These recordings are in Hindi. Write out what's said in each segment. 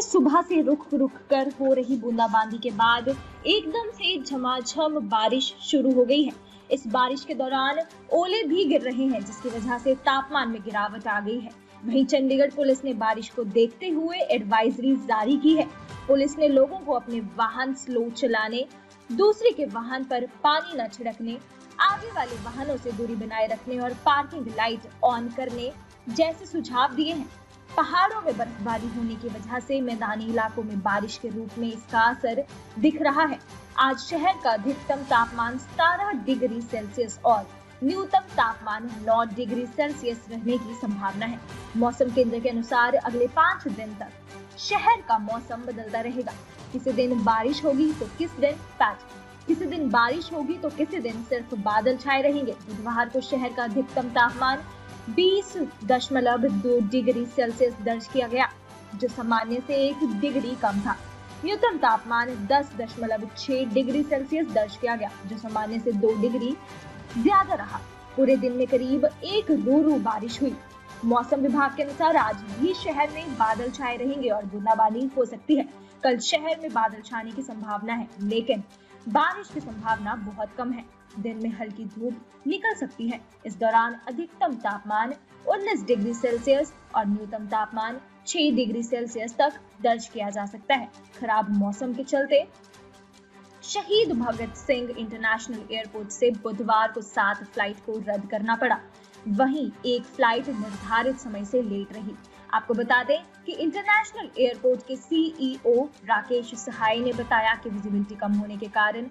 सुबह से रुक रुक कर हो रही बूंदाबांदी के बाद एकदम से झमाझम बारिश शुरू हो गई है। इस बारिश के दौरान ओले भी गिर रहे हैं, जिसकी वजह से तापमान में गिरावट आ गई है। वहीं चंडीगढ़ पुलिस ने बारिश को देखते हुए एडवाइजरी जारी की है। पुलिस ने लोगों को अपने वाहन स्लो चलाने, दूसरे के वाहन पर पानी न छिड़कने, आगे वाले वाहनों से दूरी बनाए रखने और पार्किंग लाइट ऑन करने जैसे सुझाव दिए हैं। पहाड़ों में बर्फबारी होने की वजह से मैदानी इलाकों में बारिश के रूप में इसका असर दिख रहा है। आज शहर का अधिकतम तापमान सतारह डिग्री सेल्सियस और न्यूनतम तापमान 9 डिग्री सेल्सियस रहने की संभावना है। मौसम केंद्र के अनुसार अगले पाँच दिन तक शहर का मौसम बदलता रहेगा। किसी दिन बारिश होगी तो किस दिन पैच किसी दिन बारिश होगी तो किसी दिन सिर्फ़ बादल छाए रहेंगे। बुधवार को शहर का अधिकतम तापमान बीस दशमलव दो डिग्री सेल्सियस दर्ज किया गया, जो सामान्य से एक डिग्री कम था। न्यूनतम तापमान दस दशमलव छह डिग्री सेल्सियस दर्ज किया गया, जो सामान्य से दो डिग्री ज़्यादा रहा। पूरे दिन में करीब एक रूरू बारिश हुई। मौसम विभाग के अनुसार आज भी शहर में बादल छाए रहेंगे और बूंदाबांदी हो सकती है। कल शहर में बादल छाने की संभावना है, लेकिन बारिश की संभावना बहुत कम है। दिन में हल्की धूप निकल सकती है। इस दौरान अधिकतम तापमान 19 डिग्री सेल्सियस और न्यूनतम तापमान 6 डिग्री सेल्सियस तक दर्ज किया जा सकता है। खराब मौसम के चलते शहीद भगत सिंह इंटरनेशनल एयरपोर्ट से बुधवार को सात फ़्लाइट को रद्द करना पड़ा। वहीं एक फ़्लाइट निर्धारित समय से लेट रही। आपको बता दें कि इंटरनेशनल एयरपोर्ट के सीईओ राकेश सहाय ने बताया कि विजिबिलिटी कम होने के कारण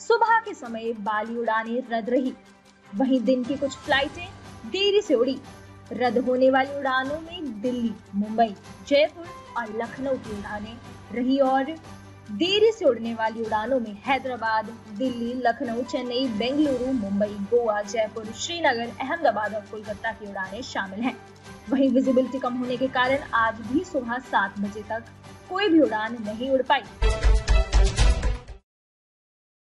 सुबह के समय बाली उड़ाने रद्द रही। वहीं दिन की कुछ फ्लाइटें देरी से उड़ी। रद्द होने वाली उड़ानों में दिल्ली, मुंबई, जयपुर और लखनऊ की उड़ानें रही और देरी से उड़ने वाली उड़ानों में हैदराबाद, दिल्ली, लखनऊ, चेन्नई, बेंगलुरु, मुंबई, गोवा, जयपुर, श्रीनगर, अहमदाबाद और कोलकाता की उड़ानें शामिल हैं। वहीं विजिबिलिटी कम होने के कारण आज भी सुबह सात बजे तक कोई भी उड़ान नहीं उड़ पाई।